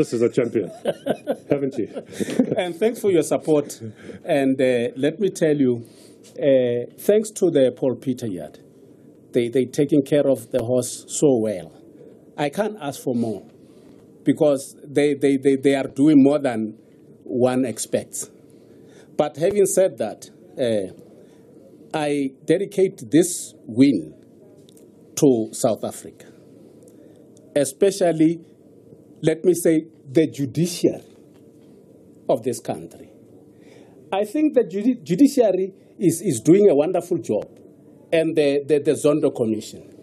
This is a champion, haven't you? and thanks for your support. And uh, let me tell you, uh, thanks to the Paul Peter yard, they they taking care of the horse so well. I can't ask for more because they, they, they, they are doing more than one expects. But having said that, uh, I dedicate this win to South Africa, especially, let me say, the judiciary of this country. I think the judi- judiciary is, is doing a wonderful job, and the, the, the Zondo Commission.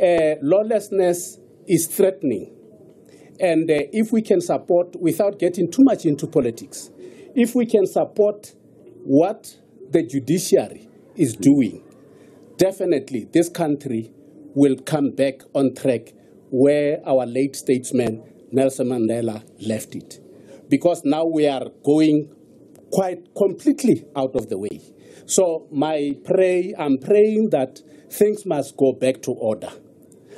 Uh, lawlessness is threatening. And uh, if we can support, without getting too much into politics, if we can support what the judiciary is doing, definitely this country will come back on track where our late statesman Nelson Mandela left it. Because now we are going quite completely out of the way. So my pray, I'm praying that things must go back to order.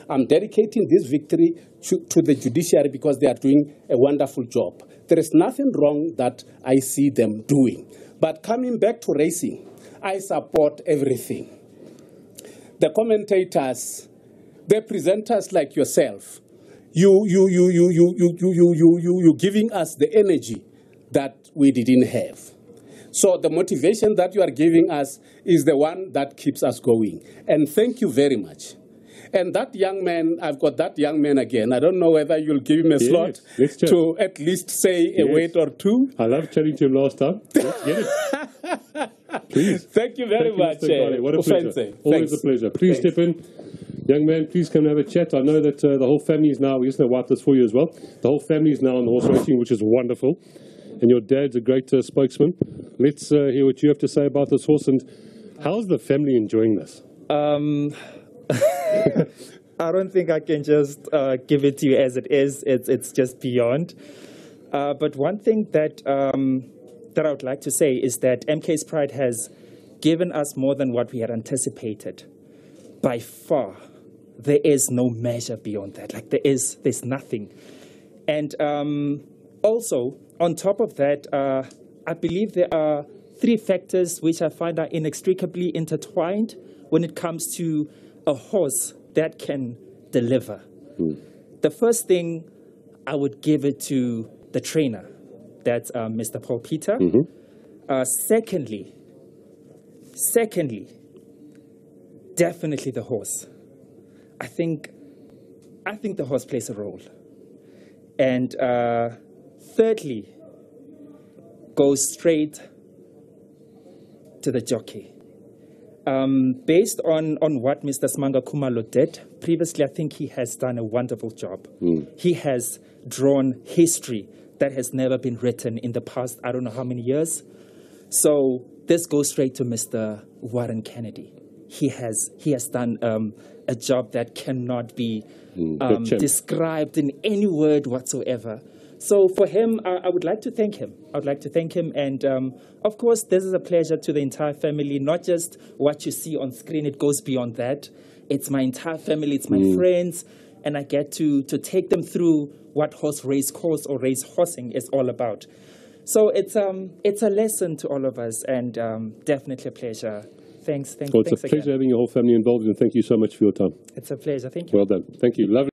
I'm dedicating this victory to, to, the judiciary because they are doing a wonderful job. There is nothing wrong that I see them doing. But coming back to racing, I support everything. The commentators, the presenters like yourself, you, you, you, you, you, you, you, you, you, you, you giving us the energy that we didn't have. So the motivation that you are giving us is the one that keeps us going. And thank you very much. And that young man, I've got that young man again. I don't know whether you'll give him a Yes, slot to at least say a Yes. word or two. I loved chatting to him last time. Let's get it. Please. Thank you very Thank much. Gale. uh, What a pleasure. Always Thanks. a pleasure. Please Thanks. step in. Young man, please come and have a chat. I know that uh, the whole family is now, just going to wipe this for you as well. The whole family is now on horse racing, which is wonderful. And your dad's a great uh, spokesman. Let's uh, hear what you have to say about this horse. And how's the family enjoying this? Um, I don't think I can just uh, give it to you as it is. It's it's just beyond. Uh, but one thing that um, that I would like to say is that MK's Pride has given us more than what we had anticipated. By far, there is no measure beyond that. Like there is, there's nothing. And um, also, on top of that, uh, I believe there are three factors which I find are inextricably intertwined when it comes to a horse that can deliver. The first thing, I would give it to the trainer, that's uh, Mr. Paul Peter. Uh, secondly, secondly, definitely the horse. I think, I think the horse plays a role. And uh, thirdly, goes straight to the jockey. Um, based on, on what Mr. S'manga Khumalo did previously, I think he has done a wonderful job. He has drawn history that has never been written in the past, I don't know how many years. So this goes straight to Mr. Warren Kennedy. He has, he has done um, a job that cannot be um, described in any word whatsoever. So for him, I, I would like to thank him. I would like to thank him. And um, of course, this is a pleasure to the entire family, not just what you see on screen, it goes beyond that. It's my entire family, it's my friends, and I get to, to take them through what horse race course or race horsing is all about. So it's, um, it's a lesson to all of us and um, definitely a pleasure. Thanks, thanks, Well, it's thanks a pleasure again. having your whole family involved, and thank you so much for your time. It's a pleasure. Thank you. Well done. Thank you. Lovely.